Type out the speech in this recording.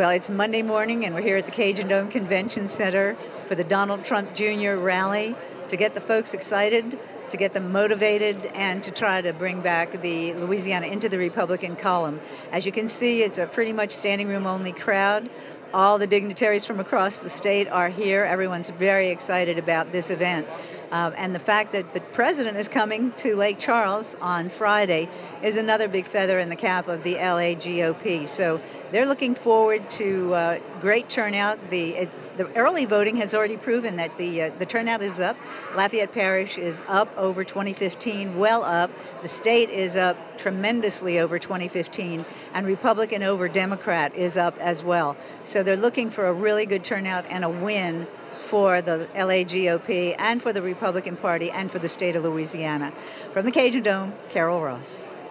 Well, it's Monday morning, and we're here at the Cajundome Convention Center for the Donald Trump Jr. rally to get the folks excited, to get them motivated, and to try to bring back the Louisiana into the Republican column. As you can see, it's a pretty much standing room only crowd. All the dignitaries from across the state are here. Everyone's very excited about this event. Uh, and the fact that the president is coming to Lake Charles on Friday is another big feather in the cap of the LA GOP. So they're looking forward to uh, great turnout. The it, the early voting has already proven that the uh, the turnout is up. Lafayette Parish is up over 2015, well up. The state is up tremendously over 2015, and Republican over Democrat is up as well. So they're looking for a really good turnout and a win for the LA GOP and for the Republican Party and for the state of Louisiana. From the Cajundome, Carol Ross.